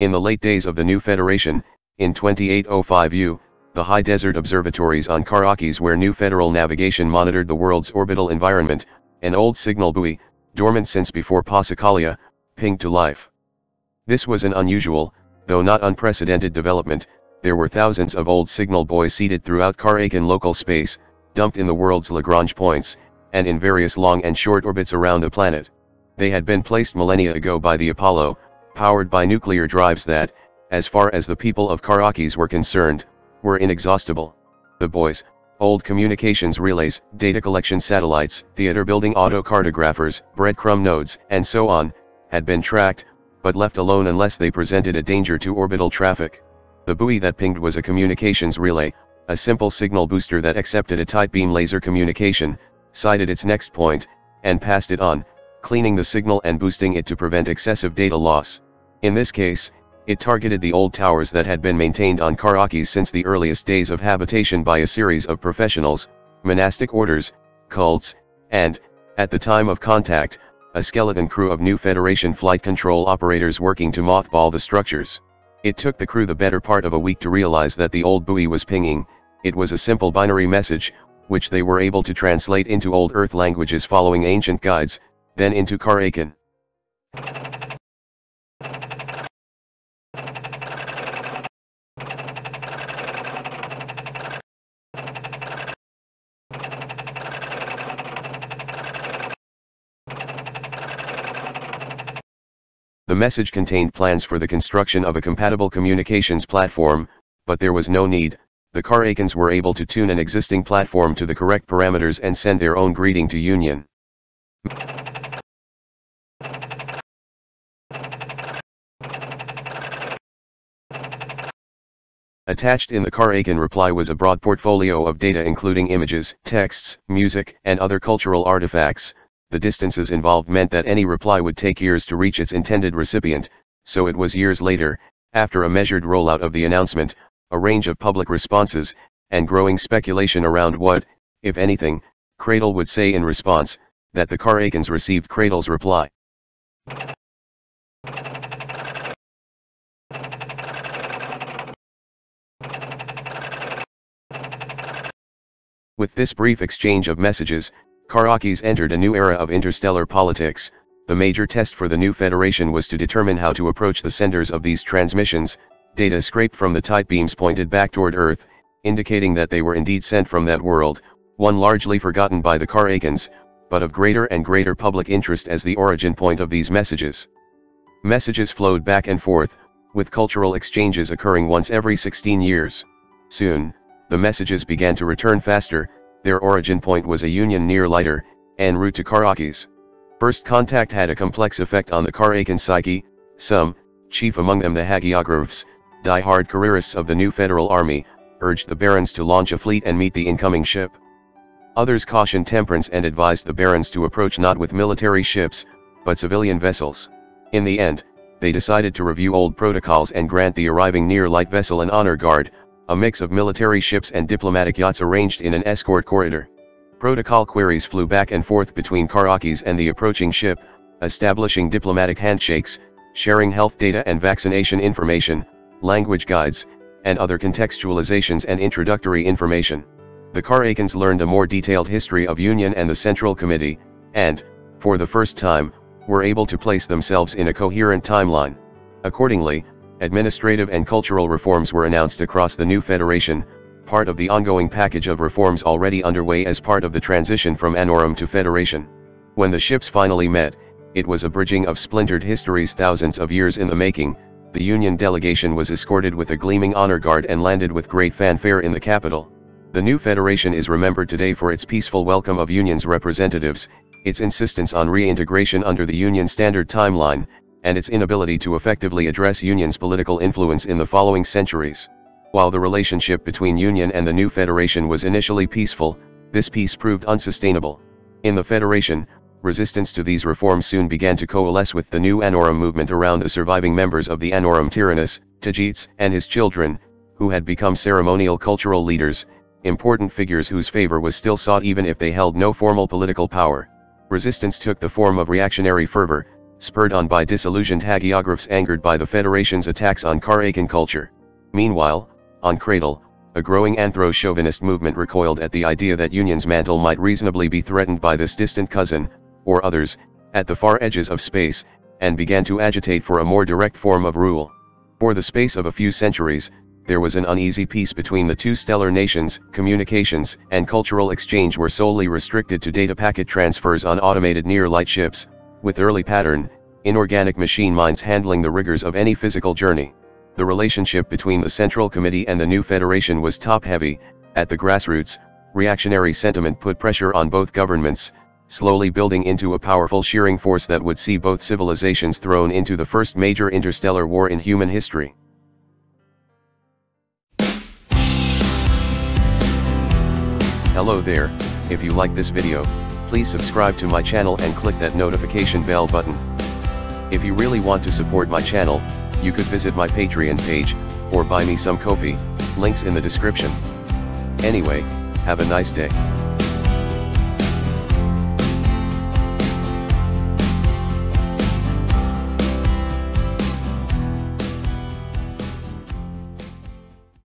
In the late days of the new federation, in 2805 U, the high desert observatories on Karrakis where new federal navigation monitored the world's orbital environment, an old signal buoy, dormant since before Passacaglia, pinged to life. This was an unusual, though not unprecedented development, there were thousands of old signal buoys seated throughout Karrakin local space, dumped in the world's Lagrange points, and in various long and short orbits around the planet. They had been placed millennia ago by the Apollo, powered by nuclear drives that, as far as the people of Karrakis were concerned, were inexhaustible. The buoys, old communications relays, data collection satellites, theater building autocartographers, breadcrumb nodes, and so on, had been tracked, but left alone unless they presented a danger to orbital traffic. The buoy that pinged was a communications relay, a simple signal booster that accepted a tight beam laser communication, sighted its next point, and passed it on, cleaning the signal and boosting it to prevent excessive data loss. In this case, it targeted the old towers that had been maintained on Karrakis since the earliest days of habitation by a series of professionals, monastic orders, cults, and, at the time of contact, a skeleton crew of new Federation flight control operators working to mothball the structures. It took the crew the better part of a week to realize that the old buoy was pinging, it was a simple binary message, which they were able to translate into Old Earth languages following ancient guides, then into Karrakin. The message contained plans for the construction of a compatible communications platform, but there was no need, the Karrakins were able to tune an existing platform to the correct parameters and send their own greeting to Union. Attached in the Karrakin reply was a broad portfolio of data including images, texts, music, and other cultural artifacts, the distances involved meant that any reply would take years to reach its intended recipient, so it was years later, after a measured rollout of the announcement, a range of public responses, and growing speculation around what, if anything, Cradle would say in response, that the Karrakins received Cradle's reply. With this brief exchange of messages, Karrakis entered a new era of interstellar politics. The major test for the new federation was to determine how to approach the senders of these transmissions, data scraped from the tight beams pointed back toward Earth, indicating that they were indeed sent from that world, one largely forgotten by the Karrakins, but of greater and greater public interest as the origin point of these messages. Messages flowed back and forth, with cultural exchanges occurring once every 16 years. Soon, the messages began to return faster, their origin point was a Union near lighter, en route to Karrakis. First contact had a complex effect on the Karrakin psyche, some, chief among them the hagiographs, die-hard careerists of the new federal army, urged the barons to launch a fleet and meet the incoming ship. Others cautioned temperance and advised the barons to approach not with military ships, but civilian vessels. In the end, they decided to review old protocols and grant the arriving near light vessel an honor guard, a mix of military ships and diplomatic yachts arranged in an escort corridor. Protocol queries flew back and forth between Karrakis and the approaching ship, establishing diplomatic handshakes, sharing health data and vaccination information, language guides, and other contextualizations and introductory information. The Karrakins learned a more detailed history of Union and the Central Committee, and, for the first time, were able to place themselves in a coherent timeline. Accordingly, administrative and cultural reforms were announced across the new federation, part of the ongoing package of reforms already underway as part of the transition from Anorum to federation. When the ships finally met, it was a bridging of splintered histories thousands of years in the making, the Union delegation was escorted with a gleaming honor guard and landed with great fanfare in the capital. The new federation is remembered today for its peaceful welcome of Union's representatives, its insistence on reintegration under the Union Standard Timeline, and its inability to effectively address Union's political influence in the following centuries. While the relationship between Union and the new Federation was initially peaceful, this peace proved unsustainable. In the Federation, resistance to these reforms soon began to coalesce with the new Anorum movement around the surviving members of the Anorum Tyrannus, Tajits, and his children, who had become ceremonial cultural leaders, important figures whose favor was still sought even if they held no formal political power. Resistance took the form of reactionary fervor, spurred on by disillusioned hagiographs angered by the Federation's attacks on Karrakin culture. Meanwhile, on Cradle, a growing anthro-chauvinist movement recoiled at the idea that Union's mantle might reasonably be threatened by this distant cousin, or others, at the far edges of space, and began to agitate for a more direct form of rule. For the space of a few centuries, there was an uneasy peace between the two stellar nations, communications and cultural exchange were solely restricted to data packet transfers on automated near-light ships, with early pattern, inorganic machine minds handling the rigors of any physical journey. The relationship between the Central Committee and the new Federation was top-heavy, at the grassroots, reactionary sentiment put pressure on both governments, slowly building into a powerful shearing force that would see both civilizations thrown into the first major interstellar war in human history. Hello there, if you like this video, please subscribe to my channel and click that notification bell button. If you really want to support my channel, you could visit my Patreon page, or buy me some coffee, links in the description. Anyway, have a nice day.